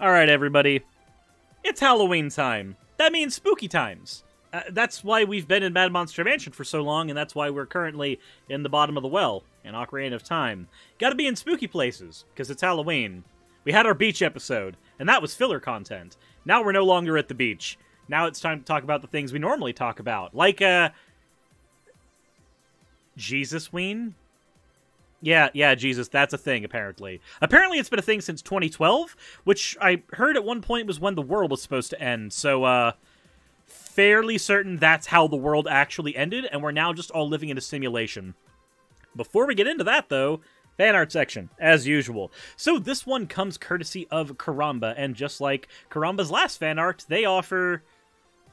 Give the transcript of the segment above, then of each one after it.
All right, everybody. It's Halloween time. That means spooky times. Uh, that's why we've been in Mad Monster Mansion for so long, and that's why we're currently in the bottom of the well in Ocarina of Time. Gotta be in spooky places, because it's Halloween. We had our beach episode, and that was filler content. Now we're no longer at the beach. Now it's time to talk about the things we normally talk about, like, uh... Jesus Ween? Yeah, yeah, Jesus, that's a thing, apparently. Apparently it's been a thing since 2012, which I heard at one point was when the world was supposed to end, so, uh fairly certain that's how the world actually ended, and we're now just all living in a simulation. Before we get into that, though, fan art section, as usual. So this one comes courtesy of Karamba, and just like Karamba's last fan art, they offer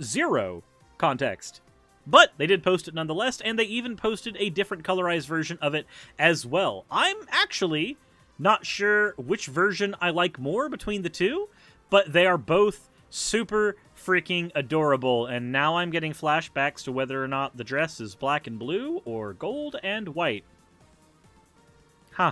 zero context. But they did post it nonetheless, and they even posted a different colorized version of it as well. I'm actually not sure which version I like more between the two, but they are both super freaking adorable. And now I'm getting flashbacks to whether or not the dress is black and blue or gold and white. Huh.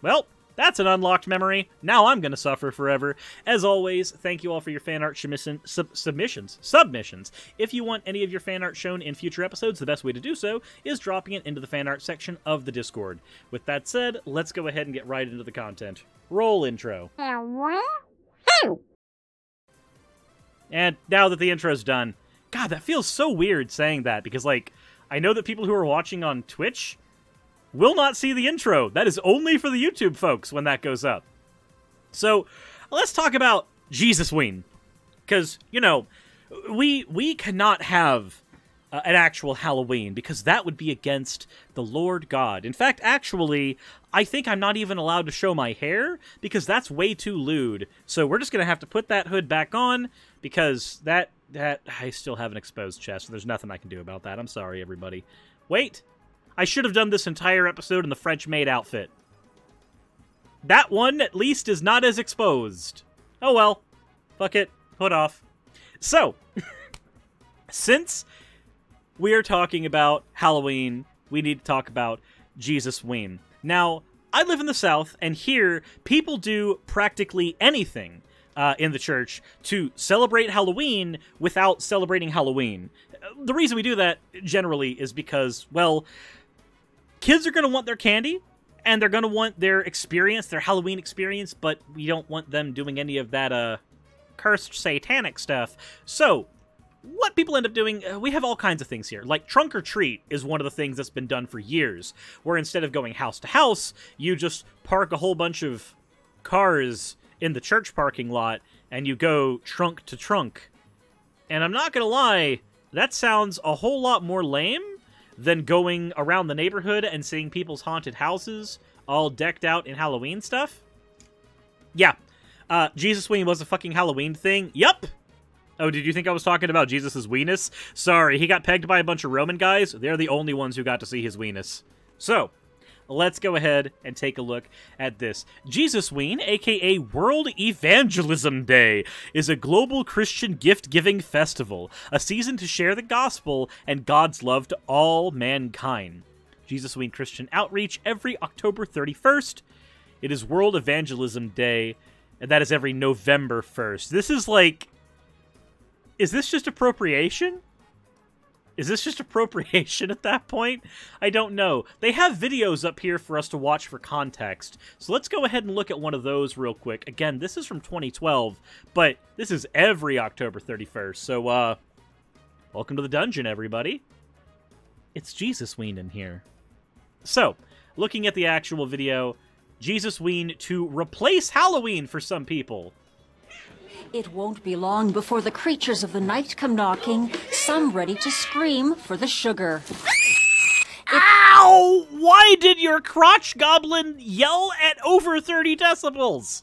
Well, that's an unlocked memory. Now I'm going to suffer forever. As always, thank you all for your fan art sub submissions. Submissions. If you want any of your fan art shown in future episodes, the best way to do so is dropping it into the fan art section of the Discord. With that said, let's go ahead and get right into the content. Roll intro. And now that the intro's done, God, that feels so weird saying that because, like, I know that people who are watching on Twitch will not see the intro. That is only for the YouTube folks when that goes up. So, let's talk about Jesus Ween. Because, you know, we we cannot have uh, an actual Halloween because that would be against the Lord God. In fact, actually, I think I'm not even allowed to show my hair because that's way too lewd. So we're just going to have to put that hood back on because that that I still have an exposed chest. There's nothing I can do about that. I'm sorry, everybody. Wait, I should have done this entire episode in the French maid outfit. That one, at least, is not as exposed. Oh well. Fuck it. Put off. So, since we are talking about Halloween, we need to talk about Jesus Ween. Now, I live in the South, and here, people do practically anything uh, in the church to celebrate Halloween without celebrating Halloween. The reason we do that generally is because, well, kids are going to want their candy and they're going to want their experience, their Halloween experience, but we don't want them doing any of that uh cursed satanic stuff. So, what people end up doing, uh, we have all kinds of things here. Like trunk or treat is one of the things that's been done for years, where instead of going house to house, you just park a whole bunch of cars in the church parking lot and you go trunk to trunk. And I'm not gonna lie, that sounds a whole lot more lame than going around the neighborhood and seeing people's haunted houses all decked out in Halloween stuff. Yeah, uh, Jesus Ween was a fucking Halloween thing. Yup. Oh, did you think I was talking about Jesus' weenus? Sorry, he got pegged by a bunch of Roman guys. They're the only ones who got to see his weenus. So, let's go ahead and take a look at this. Jesus Ween, aka World Evangelism Day, is a global Christian gift giving festival, a season to share the gospel and God's love to all mankind. Jesus Ween Christian Outreach every October 31st. It is World Evangelism Day, and that is every November 1st. This is like. Is this just appropriation? Is this just appropriation at that point? I don't know. They have videos up here for us to watch for context. So let's go ahead and look at one of those real quick. Again, this is from 2012, but this is every October 31st. So, uh, welcome to the dungeon, everybody. It's Jesus Ween in here. So, looking at the actual video, Jesus Ween to replace Halloween for some people. It won't be long before the creatures of the night come knocking, some ready to scream for the sugar. Ow! Why did your crotch goblin yell at over 30 decibels?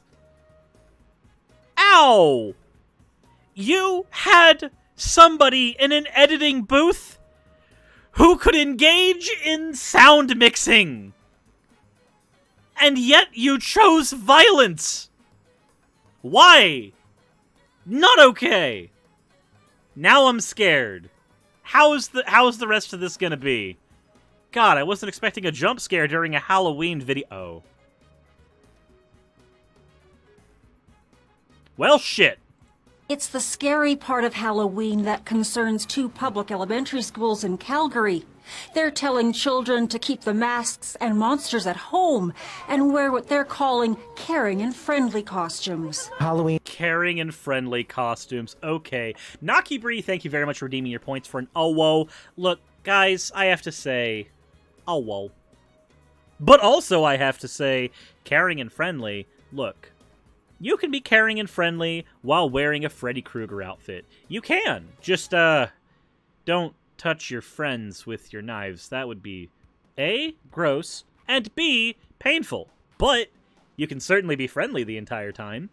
Ow! You had somebody in an editing booth who could engage in sound mixing. And yet you chose violence. Why? Not okay. Now I'm scared. How is the how is the rest of this gonna be? God, I wasn't expecting a jump scare during a Halloween video. Well, shit. It's the scary part of Halloween that concerns two public elementary schools in Calgary. They're telling children to keep the masks and monsters at home and wear what they're calling caring and friendly costumes. Halloween. Caring and friendly costumes. Okay. Naki Bree, thank you very much for redeeming your points for an oh whoa. Look, guys, I have to say, oh whoa. But also, I have to say, caring and friendly. Look, you can be caring and friendly while wearing a Freddy Krueger outfit. You can. Just, uh, don't touch your friends with your knives. That would be A, gross, and B, painful. But you can certainly be friendly the entire time.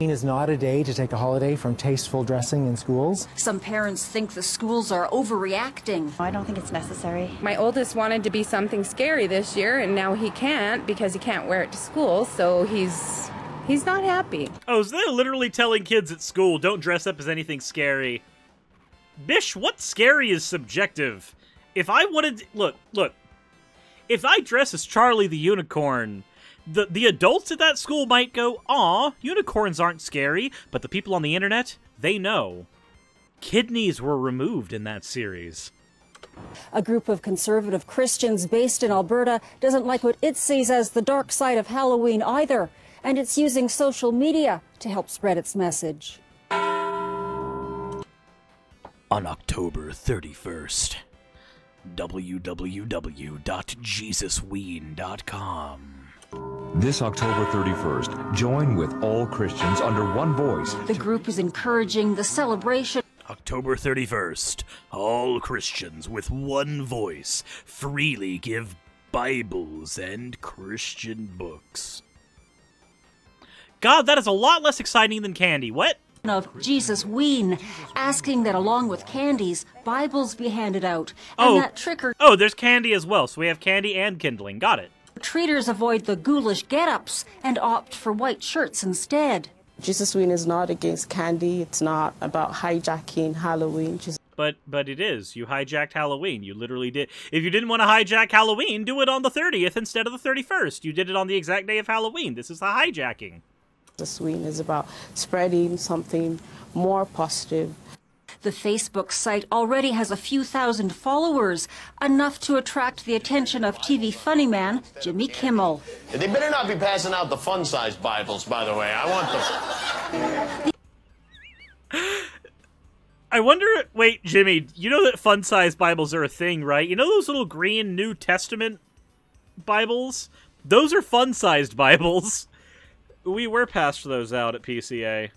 is not a day to take a holiday from tasteful dressing in schools. Some parents think the schools are overreacting. I don't think it's necessary. My oldest wanted to be something scary this year, and now he can't because he can't wear it to school, so he's he's not happy. Oh, so they're literally telling kids at school, don't dress up as anything scary. Bish, what's scary is subjective. If I wanted, look, look. If I dress as Charlie the Unicorn, the the adults at that school might go, "Aw, unicorns aren't scary," but the people on the internet, they know. Kidneys were removed in that series. A group of conservative Christians based in Alberta doesn't like what it sees as the dark side of Halloween either, and it's using social media to help spread its message. On October 31st, www.jesusween.com. This October 31st, join with all Christians under one voice. The group is encouraging the celebration October 31st, all Christians with one voice freely give Bibles and Christian books. God, that is a lot less exciting than candy. What? of Jesus Ween, asking that along with candies, Bibles be handed out, and Oh. that trick or Oh, there's candy as well, so we have candy and kindling. Got it. treaters avoid the ghoulish get-ups and opt for white shirts instead. Jesus Ween is not against candy. It's not about hijacking Halloween. Jesus But but it is. You hijacked Halloween. You literally did. If you didn't want to hijack Halloween, do it on the 30th instead of the 31st. You did it on the exact day of Halloween. This is the hijacking. Ween is about spreading something more positive. The Facebook site already has a few thousand followers, enough to attract the attention of TV funny man Jimmy Kimmel. They better not be passing out the fun-sized Bibles, by the way. I want them. I wonder. Wait, Jimmy, you know that fun-sized Bibles are a thing, right? You know those little green New Testament Bibles? Those are fun sized Bibles. We were passed those out at PCA.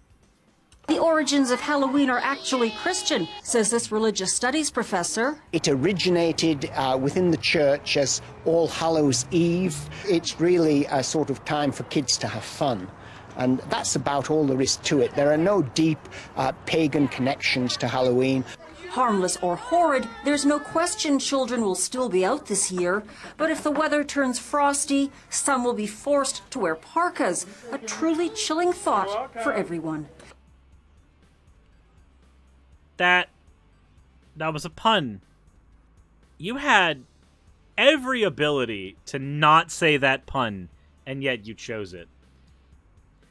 The origins of Halloween are actually Christian, says this religious studies professor. It originated uh, within the church as All Hallows Eve. It's really a sort of time for kids to have fun. And that's about all there is to it. There are no deep uh, pagan connections to Halloween. Harmless or horrid, there's no question children will still be out this year. But if the weather turns frosty, some will be forced to wear parkas, a truly chilling thought for everyone. That. That was a pun. You had every ability to not say that pun, and yet you chose it.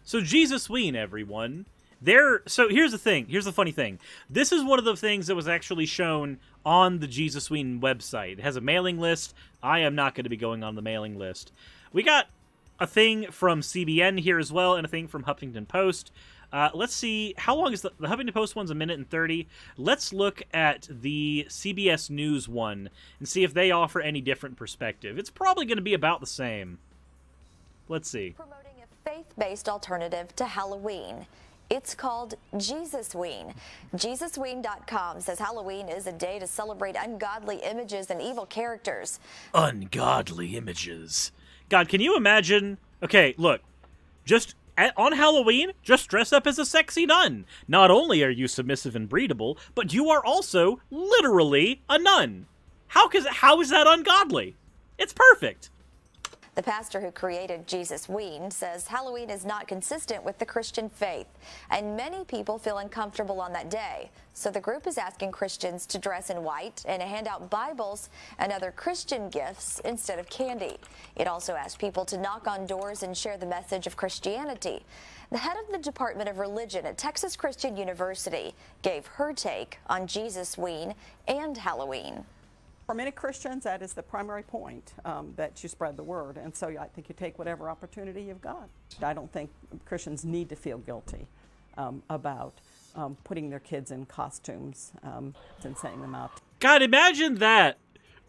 So Jesus Ween, everyone. There. So here's the thing. Here's the funny thing. This is one of the things that was actually shown on the Jesus Ween website. It has a mailing list. I am not going to be going on the mailing list. We got a thing from CBN here as well, and a thing from Huffington Post. Uh, let's see how long is the, the Huffington Post one's a minute and thirty. Let's look at the CBS News one and see if they offer any different perspective. It's probably going to be about the same. Let's see. promoting a faith-based alternative to Halloween. It's called Jesus Ween. JesusWeen.com says Halloween is a day to celebrate ungodly images and evil characters. ungodly images. God, can you imagine? Okay, look, just at, on Halloween, just dress up as a sexy nun. Not only are you submissive and breedable, but you are also literally a nun. How how is that ungodly? It's perfect. The pastor who created Jesus Ween says Halloween is not consistent with the Christian faith, and many people feel uncomfortable on that day. So the group is asking Christians to dress in white and hand out Bibles and other Christian gifts instead of candy. It also asks people to knock on doors and share the message of Christianity. The head of the Department of Religion at Texas Christian University gave her take on Jesus Ween and Halloween. For many Christians, that is the primary point, um, that you spread the word. And so I think you take whatever opportunity you've got. I don't think Christians need to feel guilty um, about um, putting their kids in costumes um, and sending them out. God, imagine that.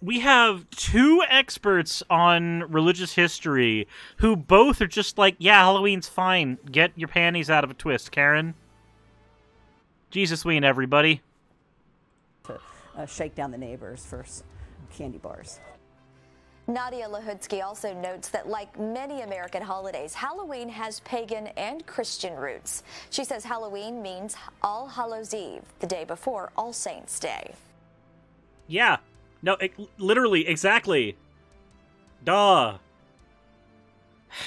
We have two experts on religious history who both are just like, yeah, Halloween's fine. Get your panties out of a twist, Karen. Jesus we Ween, everybody. To uh, shake down the neighbors for candy bars. Nadia Lahutsky also notes that, like many American holidays, Halloween has pagan and Christian roots. She says Halloween means All Hallows Eve, the day before All Saints' Day. Yeah. No, it, literally, exactly. Duh.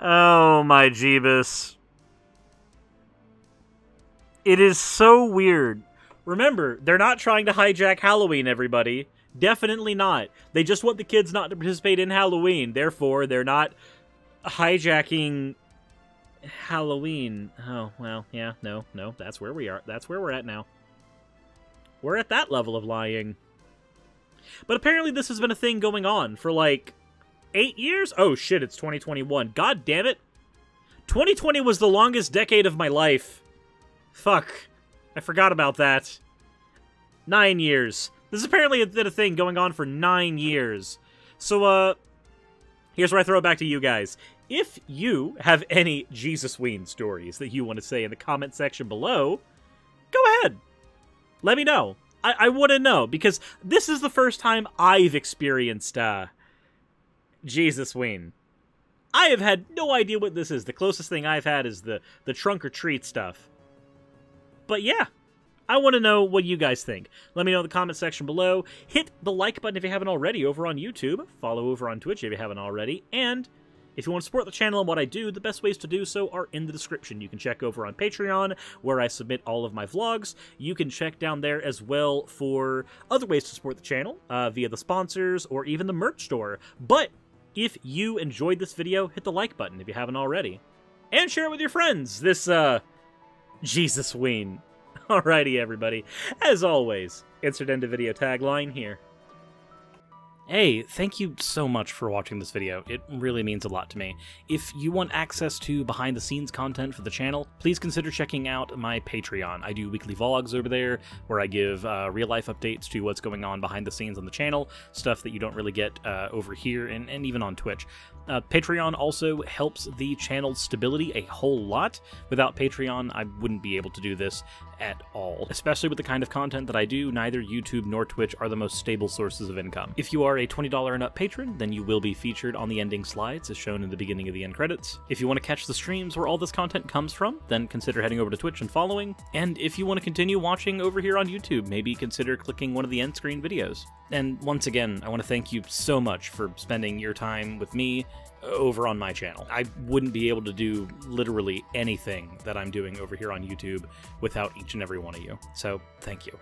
oh, my Jeebus. It is so weird. Remember, they're not trying to hijack Halloween, everybody. Definitely not. They just want the kids not to participate in Halloween. Therefore, they're not hijacking Halloween. Oh, well, yeah, no, no. That's where we are. That's where we're at now. We're at that level of lying. But apparently this has been a thing going on for like eight years? Oh shit, it's 2021. God damn it. 2020 was the longest decade of my life. Fuck. I forgot about that. Nine years. This is apparently been a thing going on for nine years. So, uh, here's where I throw it back to you guys. If you have any Jesus Ween stories that you want to say in the comment section below, go ahead. Let me know. I, I want to know, because this is the first time I've experienced, uh, Jesus Ween. I have had no idea what this is. The closest thing I've had is the, the trunk or treat stuff. But yeah, I want to know what you guys think. Let me know in the comment section below. Hit the like button if you haven't already over on YouTube. Follow over on Twitch if you haven't already. And if you want to support the channel and what I do, the best ways to do so are in the description. You can check over on Patreon, where I submit all of my vlogs. You can check down there as well for other ways to support the channel, uh, via the sponsors or even the merch store. But if you enjoyed this video, hit the like button if you haven't already. And share it with your friends. This, uh, Jesus Ween. Alrighty, everybody. As always, insert of video tagline here. Hey, thank you so much for watching this video. It really means a lot to me. If you want access to behind the scenes content for the channel, please consider checking out my Patreon. I do weekly vlogs over there where I give uh, real life updates to what's going on behind the scenes on the channel, stuff that you don't really get uh, over here and, and even on Twitch. Uh, Patreon also helps the channel's stability a whole lot. Without Patreon, I wouldn't be able to do this at all. Especially with the kind of content that I do, neither YouTube nor Twitch are the most stable sources of income. If you are a $20 and up patron, then you will be featured on the ending slides as shown in the beginning of the end credits. If you want to catch the streams where all this content comes from, then consider heading over to Twitch and following. And if you want to continue watching over here on YouTube, maybe consider clicking one of the end screen videos. And once again, I want to thank you so much for spending your time with me over on my channel. I wouldn't be able to do literally anything that I'm doing over here on YouTube without each and every one of you. So, thank you.